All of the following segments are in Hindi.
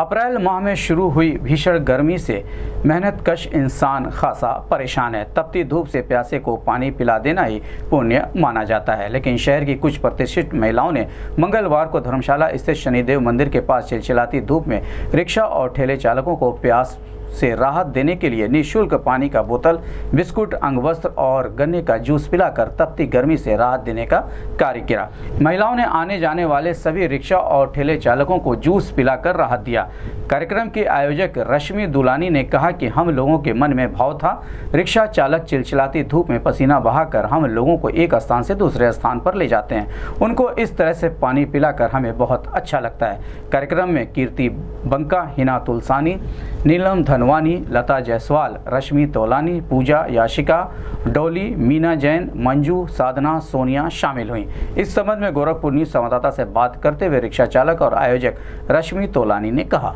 अप्रैल माह में शुरू हुई भीषण गर्मी से मेहनत कश इंसान खासा परेशान है। तपती धूप से प्यासे को पानी पिला देना ही पुण्य माना जाता है। लेकिन शहर की कुछ प्रतिष्ठित महिलाओं ने मंगलवार को धर्मशाला स्थित शनिदेव मंदिर के पास चिलचिलाती धूप में रिक्शा और ठेले चालकों को प्यास से राहत देने के लिए निःशुल्क पानी का बोतल, बिस्कुट, अंगवस्त्र और गन्ने का जूस पिलाकर तपती गर्मी से राहत देने का कार्य किया। महिलाओं ने आने जाने वाले सभी रिक्शा और ठेले चालकों को जूस पिलाकर राहत दिया। कार्यक्रम के आयोजक रश्मि दुलानी ने कहा कि हम लोगों के मन में भाव था। रिक्शा चालक चिलचिलाती धूप में पसीना बहाकर हम लोगों को एक स्थान से दूसरे स्थान पर ले जाते हैं। उनको इस तरह से पानी पिलाकर हमें बहुत अच्छा लगता है। कार्यक्रम में कीर्ति बंका, हिना तुलसानी, नीलम धनवानी लता जायसवाल, रश्मि तोलानी, पूजा याशिका, डोली, मीना जैन, मंजू, साधना, सोनिया शामिल हुई। इस संबंध में गोरखपुर न्यूज़ संवाददाता से बात करते हुए रिक्शा चालक और आयोजक रश्मि तोलानी ने कहा।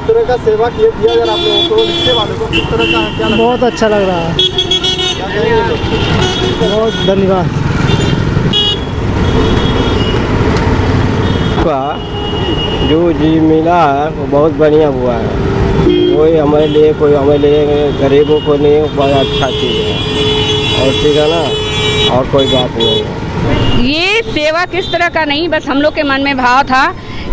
इस तरह का सेवा किया दिया अगर आप लोगों को रिक्शे वालों को किस तरह का क्या बहुत अच्छा लग रहा है? बहुत धन्यवाद। का जो जी मिला है वो बहुत बढ़िया हुआ है। कोई हमारे लिए कोई हमारे लिए गरीबों को नहीं बहुत अच्छा चीज़ है। और ठीक है ना? और कोई बात नहीं है। ये सेवा किस तरह का नहीं बस हम लोग के मन में भाव था।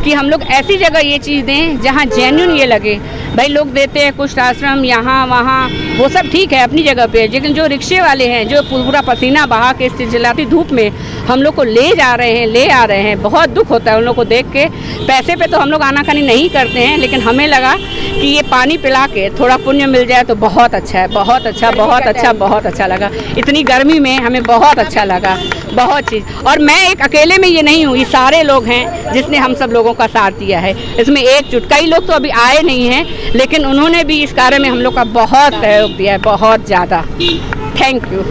कि हम लोग ऐसी जगह ये चीज़ दें जहाँ जेन्यून ये लगे। भाई लोग देते हैं कुछ आश्रम यहाँ वहाँ वो सब ठीक है अपनी जगह पे। लेकिन जो रिक्शे वाले हैं जो पूरा पसीना बहा के इस चिल्लाती धूप में हम लोग को ले जा रहे हैं ले आ रहे हैं। बहुत दुख होता है उन लोग को देख के। पैसे पे तो हम लोग आनाकानी नहीं करते हैं लेकिन हमें लगा कि ये पानी पिला के थोड़ा पुण्य मिल जाए तो बहुत अच्छा है बहुत अच्छा बहुत अच्छा बहुत अच्छा लगा। इतनी गर्मी में हमें बहुत अच्छा लगा। बहुत चीज़। और मैं एक, अकेले में ये नहीं हूँ, ये सारे लोग हैं जिसने हम सब लोगों का साथ दिया है। इसमें एकजुट कई लोग तो अभी आए नहीं हैं, लेकिन उन्होंने भी इस कार्य में हम लोग का बहुत सहयोग दिया है, बहुत ज़्यादा। Thank you